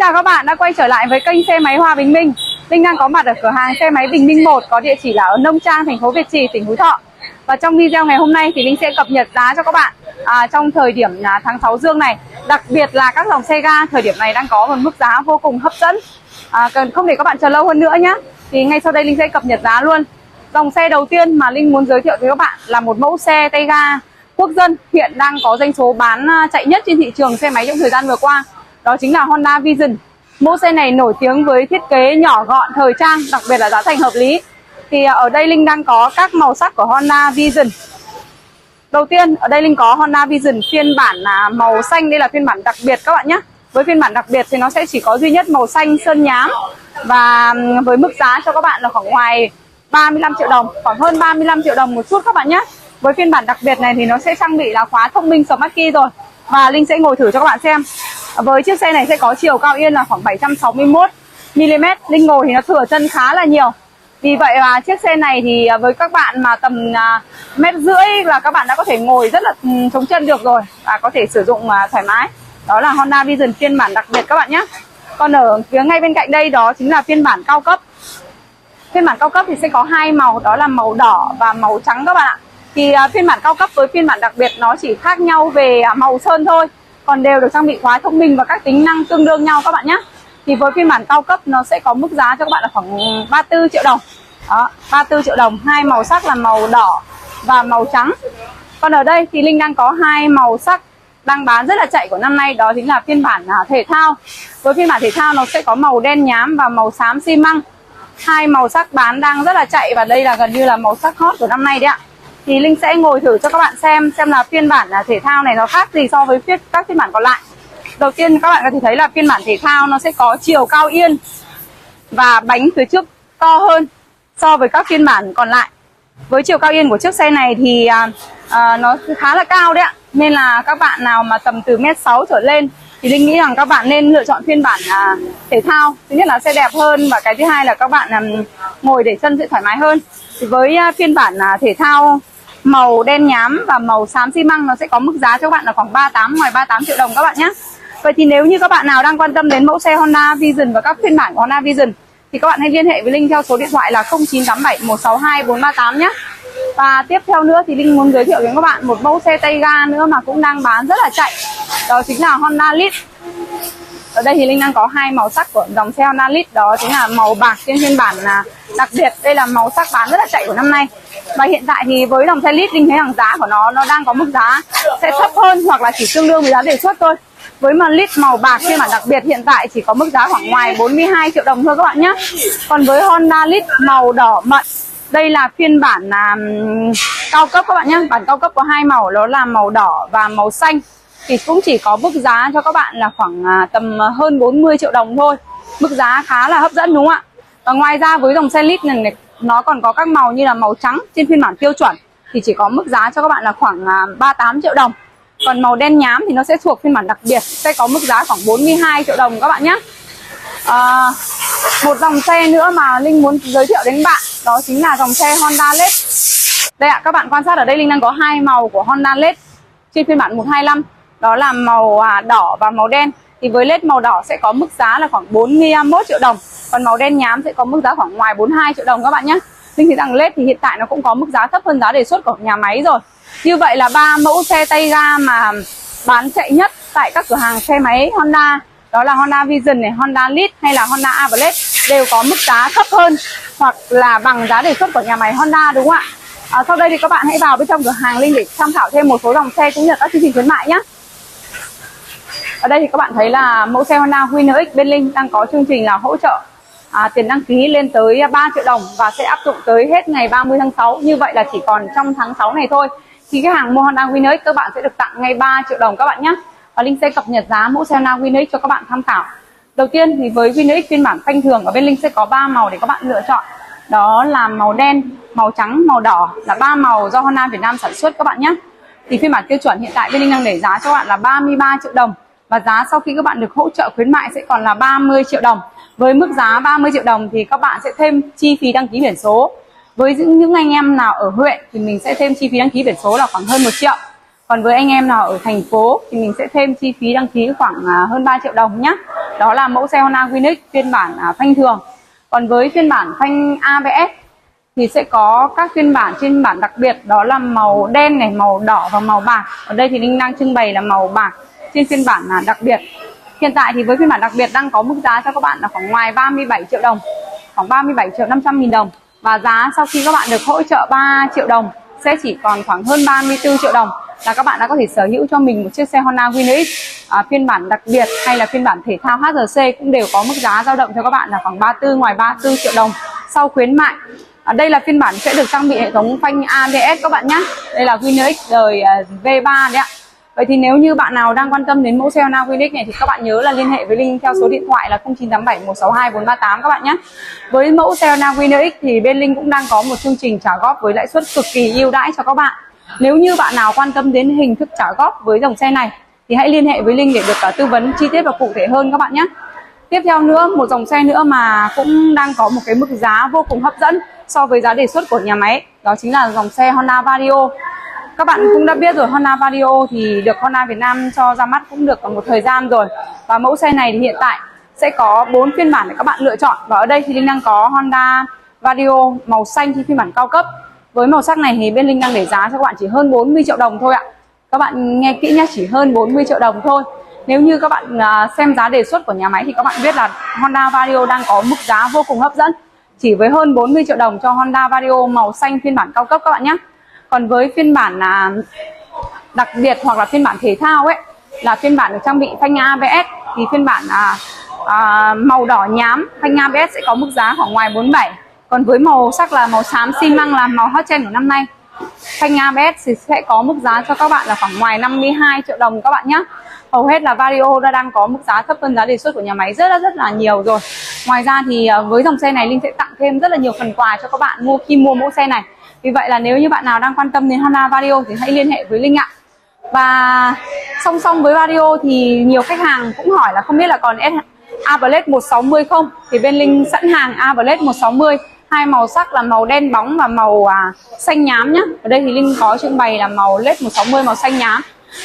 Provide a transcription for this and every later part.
chào các bạn đã quay trở lại với kênh xe máy Hoa Bình Minh. Linh đang có mặt ở cửa hàng xe máy Bình Minh 1 có địa chỉ là ở Nông Trang, thành phố Việt Trì, tỉnh Phú Thọ. Và trong video ngày hôm nay thì Linh sẽ cập nhật giá cho các bạn à, trong thời điểm à, tháng 6 dương này. Đặc biệt là các dòng xe ga thời điểm này đang có một mức giá vô cùng hấp dẫn. À, cần không để các bạn chờ lâu hơn nữa nhé. Thì ngay sau đây Linh sẽ cập nhật giá luôn. Dòng xe đầu tiên mà Linh muốn giới thiệu với các bạn là một mẫu xe tay ga quốc dân hiện đang có doanh số bán à, chạy nhất trên thị trường xe máy trong thời gian vừa qua đó chính là Honda Vision. Mẫu xe này nổi tiếng với thiết kế nhỏ gọn, thời trang, đặc biệt là giá thành hợp lý. Thì à, ở đây Linh đang có các màu sắc của Honda Vision. Đầu tiên, ở đây Linh có Honda Vision phiên bản là màu xanh. Đây là phiên bản đặc biệt các bạn nhé. Với phiên bản đặc biệt thì nó sẽ chỉ có duy nhất màu xanh sơn nhám. Và với mức giá cho các bạn là khoảng ngoài 35 triệu đồng, khoảng hơn 35 triệu đồng một chút các bạn nhé. Với phiên bản đặc biệt này thì nó sẽ trang bị là khóa thông minh Smart Key rồi. Và Linh sẽ ngồi thử cho các bạn xem. Ờ, với chiếc xe này sẽ có chiều cao yên là khoảng 761 mm Linh ngồi thì nó thừa chân khá là nhiều. Vì vậy là chiếc xe này thì à, với các bạn mà tầm à, mét rưỡi là các bạn đã có thể ngồi rất là ừ, chống chân được rồi và có thể sử dụng à, thoải mái. Đó là Honda Vision phiên bản đặc biệt các bạn nhé. Còn ở phía ngay bên cạnh đây đó chính là phiên bản cao cấp. Phiên bản cao cấp thì sẽ có hai màu, đó là màu đỏ và màu trắng các bạn ạ. Thì phiên bản cao cấp với phiên bản đặc biệt nó chỉ khác nhau về màu sơn thôi còn đều được trang bị khóa thông minh và các tính năng tương đương nhau các bạn nhé. Thì với phiên bản cao cấp, nó sẽ có mức giá cho các bạn là khoảng 34 triệu đồng. Đó 34 triệu đồng. Hai màu sắc là màu đỏ và màu trắng. Còn ở đây thì Linh đang có hai màu sắc đang bán rất là chạy của năm nay, đó chính là phiên bản à, thể thao. Với phiên bản thể thao, nó sẽ có màu đen nhám và màu xám xi măng. Hai màu sắc bán đang rất là chạy và đây là gần như là màu sắc hot của năm nay đấy ạ thì Linh sẽ ngồi thử cho các bạn xem xem là phiên bản là thể thao này nó khác gì so với phiên các phiên bản còn lại. Đầu tiên các bạn có thể thấy là phiên bản thể thao nó sẽ có chiều cao yên và bánh phía trước to hơn so với các phiên bản còn lại. Với chiều cao yên của chiếc xe này thì à, à, nó khá là cao đấy ạ. Nên là các bạn nào mà tầm từ mét sáu trở lên thì linh nghĩ rằng các bạn nên lựa chọn phiên bản à, thể thao. Thứ nhất là xe đẹp hơn và cái thứ hai là các bạn à, ngồi để chân sẽ thoải mái hơn. Thì với à, phiên bản à, thể thao màu đen nhám và màu xám xi măng nó sẽ có mức giá cho các bạn là khoảng 38 ngoài 38 triệu đồng các bạn nhé Vậy thì nếu như các bạn nào đang quan tâm đến mẫu xe Honda Vision và các phiên bản của Honda Vision, thì các bạn hãy liên hệ với Linh theo số điện thoại là 0987 162 438 nhé. Và tiếp theo nữa thì Linh muốn giới thiệu đến các bạn một mẫu xe tay ga nữa mà cũng đang bán rất là chạy. Đó chính là Honda Lead. Ở đây thì Linh đang có hai màu sắc của dòng xe Honda Lead đó chính là màu bạc trên phiên bản là đặc biệt. Đây là màu sắc bán rất là chạy của năm nay. Và hiện tại thì với dòng xe Lead Linh thấy rằng giá của nó nó đang có mức giá sẽ thấp hơn hoặc là chỉ tương đương với giá đề xuất thôi. Với mà lít màu bạc phiên bản đặc biệt hiện tại chỉ có mức giá khoảng ngoài 42 triệu đồng thôi các bạn nhé còn với Honda lít màu đỏ mận đây là phiên bản um, cao cấp các bạn nhé bản cao cấp có hai màu đó là màu đỏ và màu xanh thì cũng chỉ có mức giá cho các bạn là khoảng à, tầm à, hơn 40 triệu đồng thôi. Mức giá khá là hấp dẫn đúng không ạ? Và ngoài ra với dòng xe lít này nó còn có các màu như là màu trắng trên phiên bản tiêu chuẩn thì chỉ có mức giá cho các bạn là khoảng à, 38 triệu đồng. Còn màu đen nhám thì nó sẽ thuộc phiên bản đặc biệt sẽ có mức giá khoảng 42 triệu đồng các bạn nhé. À, một dòng xe nữa mà Linh muốn giới thiệu đến bạn đó chính là dòng xe Honda LED. Đây ạ các bạn quan sát ở đây Linh đang có hai màu của Honda LED trên phiên bản 125 đó là màu à, đỏ và màu đen thì với LED màu đỏ sẽ có mức giá là khoảng 41 triệu đồng còn màu đen nhám sẽ có mức giá khoảng ngoài 42 triệu đồng các bạn nhé Linh thấy rằng LED thì hiện tại nó cũng có mức giá thấp hơn giá đề xuất của nhà máy rồi như vậy là ba mẫu xe tay ga mà bán chạy nhất tại các cửa hàng xe máy Honda đó là Honda Vision này, Honda Lead hay là Honda Average đều có mức giá thấp hơn hoặc là bằng giá đề xuất của nhà máy Honda đúng không ạ? À, sau đây thì các bạn hãy vào bên trong cửa hàng Linh để tham khảo thêm một số dòng xe cũng như là các chương trình khuyến mại nhé. Ở đây thì các bạn thấy là mẫu xe Honda Winner X bên Linh đang có chương trình là hỗ trợ à, tiền đăng ký lên tới 3 triệu đồng và sẽ áp dụng tới hết ngày 30 tháng 6. Như vậy là chỉ còn trong tháng 6 này thôi. Khi khách hàng mua Honda Winner X các bạn sẽ được tặng ngay 3 triệu đồng các bạn nhé. Và Linh sẽ cập nhật giá mẫu xe Honda Winner X cho các bạn tham khảo. Đầu tiên thì với Winner X phiên bản thanh thường ở bên Linh sẽ có 3 màu để các bạn lựa chọn. Đó là màu đen màu trắng màu đỏ là ba màu do Honda Việt Nam sản xuất các bạn nhé. Thì phiên bản tiêu chuẩn hiện tại bên Linh đang để giá cho các bạn là 33 triệu đồng và giá sau khi các bạn được hỗ trợ khuyến mại sẽ còn là 30 triệu đồng. Với mức giá 30 triệu đồng thì các bạn sẽ thêm chi phí đăng ký biển số. Với những, những anh em nào ở huyện thì mình sẽ thêm chi phí đăng ký biển số là khoảng hơn một triệu. Còn với anh em nào ở thành phố thì mình sẽ thêm chi phí đăng ký khoảng à, hơn 3 triệu đồng nhé đó là mẫu xe Honda Winix phiên bản à, phanh thường. Còn với phiên bản phanh ABS thì sẽ có các phiên bản phiên bản đặc biệt đó là màu đen này màu đỏ và màu bạc. Ở đây thì Linh đang trưng bày là màu bạc trên phiên bản là đặc biệt. Hiện tại thì với phiên bản đặc biệt đang có mức giá cho các bạn là khoảng ngoài 37 triệu đồng khoảng 37 triệu 500 nghìn đồng. Và giá sau khi các bạn được hỗ trợ 3 triệu đồng sẽ chỉ còn khoảng hơn 34 triệu đồng là các bạn đã có thể sở hữu cho mình một chiếc xe Honda Winner à, phiên bản đặc biệt hay là phiên bản thể thao HRC cũng đều có mức giá dao động cho các bạn là khoảng 34 ngoài 34 triệu đồng sau khuyến mại. À, đây là phiên bản sẽ được trang bị hệ thống phanh ABS các bạn nhé. Đây là Winner X đời à, V3 đấy ạ. Vậy thì nếu như bạn nào đang quan tâm đến mẫu xe Honda Winx này thì các bạn nhớ là liên hệ với Linh theo số điện thoại là 0987 162 438 các bạn nhé. Với mẫu xe Honda Winx thì bên Linh cũng đang có một chương trình trả góp với lãi suất cực kỳ ưu đãi cho các bạn. Nếu như bạn nào quan tâm đến hình thức trả góp với dòng xe này thì hãy liên hệ với Linh để được à, tư vấn chi tiết và cụ thể hơn các bạn nhé. Tiếp theo nữa, một dòng xe nữa mà cũng đang có một cái mức giá vô cùng hấp dẫn so với giá đề xuất của nhà máy, đó chính là dòng xe Honda Vario. Các bạn cũng đã biết rồi, Honda Vario thì được Honda Việt Nam cho ra mắt cũng được một thời gian rồi. Và mẫu xe này thì hiện tại sẽ có 4 phiên bản để các bạn lựa chọn. Và ở đây thì Linh đang có Honda Vario màu xanh thì phiên bản cao cấp. Với màu sắc này thì bên Linh đang để giá cho các bạn chỉ hơn 40 triệu đồng thôi ạ. Các bạn nghe kỹ nhé chỉ hơn 40 triệu đồng thôi. Nếu như các bạn à, xem giá đề xuất của nhà máy thì các bạn biết là Honda Vario đang có mức giá vô cùng hấp dẫn. Chỉ với hơn 40 triệu đồng cho Honda Vario màu xanh phiên bản cao cấp các bạn nhé còn với phiên bản là đặc biệt hoặc là phiên bản thể thao ấy là phiên bản được trang bị phanh ABS thì phiên bản à, à, màu đỏ nhám phanh ABS sẽ có mức giá khoảng ngoài 47 còn với màu sắc là màu xám xi măng là màu hot trend của năm nay. Phanh ABS thì sẽ có mức giá cho các bạn là khoảng ngoài 52 triệu đồng các bạn nhé hầu hết là Vario đã đang có mức giá thấp hơn giá đề xuất của nhà máy rất là rất là nhiều rồi. Ngoài ra thì à, với dòng xe này Linh sẽ tặng thêm rất là nhiều phần quà cho các bạn mua khi mua mẫu xe này vì vậy là nếu như bạn nào đang quan tâm đến Honda Vario thì hãy liên hệ với Linh ạ. Và song song với Vario thì nhiều khách hàng cũng hỏi là không biết là còn A Blade 160 không? Thì bên Linh sẵn hàng A 160 hai màu sắc là màu đen bóng và màu à, xanh nhám nhá. Ở đây thì Linh có trưng bày là màu led 160 màu xanh nhám.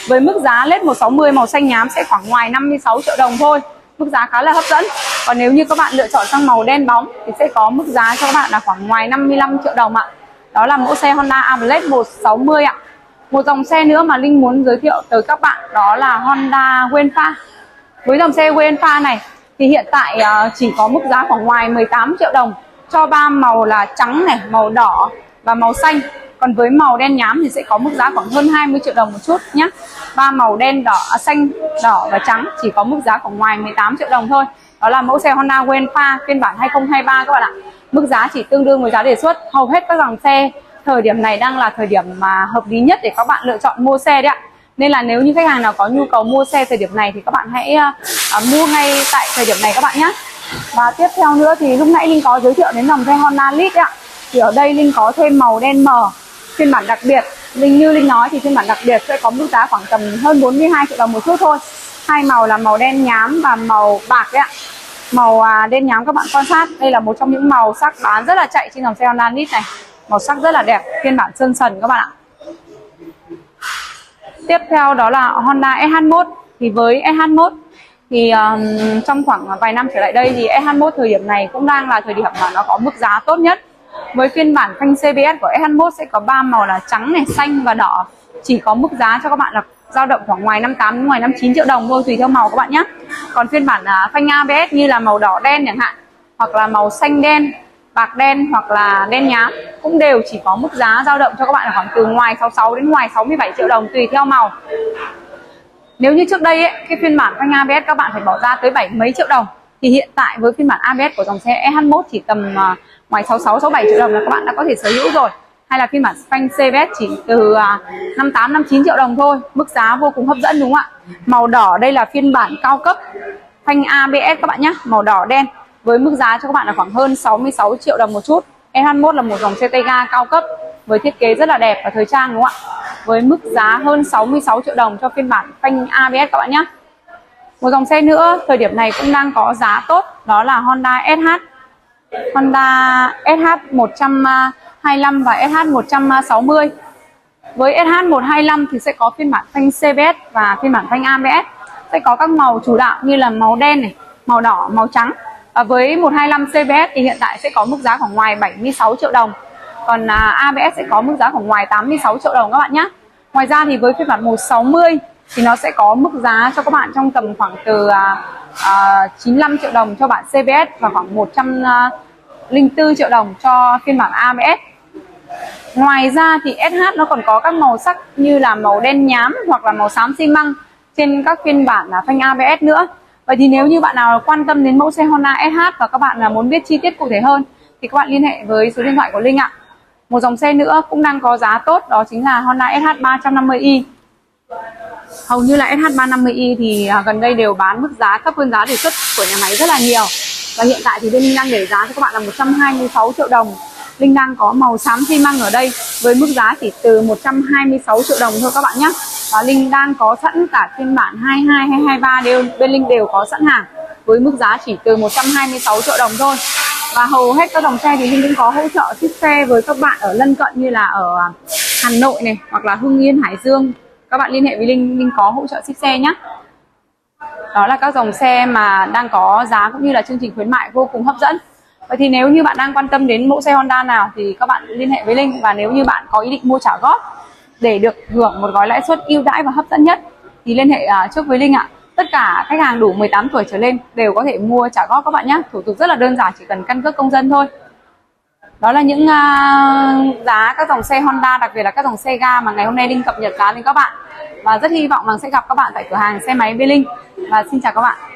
Với mức giá led 160 màu xanh nhám sẽ khoảng ngoài 56 triệu đồng thôi. Mức giá khá là hấp dẫn. Còn nếu như các bạn lựa chọn sang màu đen bóng thì sẽ có mức giá cho các bạn là khoảng ngoài 55 triệu đồng ạ đó là mẫu xe Honda Ablade 160 ạ. Một dòng xe nữa mà Linh muốn giới thiệu tới các bạn đó là Honda Wenfa với dòng xe Wenfa này thì hiện tại ờ, chỉ có mức giá khoảng ngoài 18 triệu đồng cho ba màu là trắng này màu đỏ và màu xanh. Còn với màu đen nhám thì sẽ có mức giá khoảng hơn 20 triệu đồng một chút nhé ba màu đen đỏ à, xanh đỏ và trắng chỉ có mức giá khoảng ngoài 18 triệu đồng thôi. Đó là mẫu xe Honda Wenfa phiên bản 2023 các bạn ạ mức giá chỉ tương đương với giá đề xuất. Hầu hết các dòng xe thời điểm này đang là thời điểm mà hợp lý nhất để các bạn lựa chọn mua xe đấy ạ. Nên là nếu như khách hàng nào có nhu cầu mua xe thời điểm này thì các bạn hãy uh, mua ngay tại thời điểm này các bạn nhé. Và tiếp theo nữa thì lúc nãy Linh có giới thiệu đến dòng xe Honda Lead ạ. Thì ở đây Linh có thêm màu đen mờ phiên bản đặc biệt. Linh như Linh nói thì phiên bản đặc biệt sẽ có mức giá khoảng tầm hơn 42 triệu đồng một chút thôi. Hai màu là màu đen nhám và màu bạc đấy ạ màu à, đen nhám các bạn quan sát. Đây là một trong những màu sắc bán rất là chạy trên dòng xe Honda Lead này. Màu sắc rất là đẹp phiên bản sơn sần các bạn ạ. Tiếp theo đó là Honda SH1 thì với SH1 thì um, trong khoảng vài năm trở lại đây thì SH1 thời điểm này cũng đang là thời điểm mà nó có mức giá tốt nhất. Với phiên bản phanh CBS của SH1 sẽ có ba màu là trắng này xanh và đỏ. Chỉ có mức giá cho các bạn là dao động khoảng ngoài 58 đến ngoài 59 triệu đồng thôi tùy theo màu các bạn nhé còn phiên bản uh, phanh ABS như là màu đỏ đen chẳng hạn hoặc là màu xanh đen bạc đen hoặc là đen nhám cũng đều chỉ có mức giá dao động cho các bạn là khoảng từ ngoài 66 đến ngoài 67 triệu đồng tùy theo màu. Nếu như trước đây ấy, cái phiên bản phanh ABS các bạn phải bỏ ra tới bảy mấy triệu đồng thì hiện tại với phiên bản ABS của dòng xe EH1 chỉ tầm uh, ngoài 66 67 triệu đồng là các bạn đã có thể sở hữu rồi hay là phiên bản phanh CVS chỉ từ à, 58 59 triệu đồng thôi, mức giá vô cùng hấp dẫn đúng không ạ? Màu đỏ đây là phiên bản cao cấp, phanh ABS các bạn nhé màu đỏ đen, với mức giá cho các bạn là khoảng hơn 66 triệu đồng một chút. E21 là một dòng xe tay ga cao cấp, với thiết kế rất là đẹp và thời trang đúng không ạ? Với mức giá hơn 66 triệu đồng cho phiên bản phanh ABS các bạn nhé một dòng xe nữa, thời điểm này cũng đang có giá tốt, đó là Honda SH Honda SH 25 và SH 160 với SH125 thì sẽ có phiên bản phanh CBS và phiên bản phanh ABS sẽ có các màu chủ đạo như là màu đen này màu đỏ màu trắng. À, với 125 CBS thì hiện tại sẽ có mức giá khoảng ngoài 76 triệu đồng. Còn à, ABS sẽ có mức giá khoảng ngoài 86 triệu đồng các bạn nhé ngoài ra thì với phiên bản 160 thì nó sẽ có mức giá cho các bạn trong tầm khoảng từ à, à, 95 triệu đồng cho bản CBS và khoảng 104 à, triệu đồng cho phiên bản ABS Ngoài ra thì SH nó còn có các màu sắc như là màu đen nhám hoặc là màu xám xi măng trên các phiên bản là phanh ABS nữa. Vậy thì nếu như bạn nào quan tâm đến mẫu xe Honda SH và các bạn là muốn biết chi tiết cụ thể hơn thì các bạn liên hệ với số điện thoại của Linh ạ. Một dòng xe nữa cũng đang có giá tốt, đó chính là Honda SH 350i. Hầu như là SH 350i thì à, gần đây đều bán mức giá thấp hơn giá đề xuất của nhà máy rất là nhiều. Và hiện tại thì bên Linh đang để giá cho các bạn là 126 triệu đồng Linh đang có màu xám xi măng ở đây với mức giá chỉ từ 126 triệu đồng thôi các bạn nhé. Và Linh đang có sẵn cả phiên bản 22 hay 23 đều, bên Linh đều có sẵn hàng với mức giá chỉ từ 126 triệu đồng thôi. Và hầu hết các dòng xe thì Linh cũng có hỗ trợ ship xe với các bạn ở lân cận như là ở Hà Nội này, hoặc là Hưng Yên, Hải Dương. Các bạn liên hệ với Linh Linh có hỗ trợ ship xe nhé. Đó là các dòng xe mà đang có giá cũng như là chương trình khuyến mại vô cùng hấp dẫn. Vậy thì nếu như bạn đang quan tâm đến mẫu xe Honda nào thì các bạn liên hệ với Linh và nếu như bạn có ý định mua trả góp để được hưởng một gói lãi suất ưu đãi và hấp dẫn nhất thì liên hệ uh, trước với Linh ạ. Tất cả khách hàng đủ 18 tuổi trở lên đều có thể mua trả góp các bạn nhé. Thủ tục rất là đơn giản chỉ cần căn cước công dân thôi. Đó là những uh, giá các dòng xe Honda đặc biệt là các dòng xe ga mà ngày hôm nay Linh cập nhật giá đến các bạn. Và rất hy vọng rằng sẽ gặp các bạn tại cửa hàng xe máy với Linh. Và xin chào các bạn.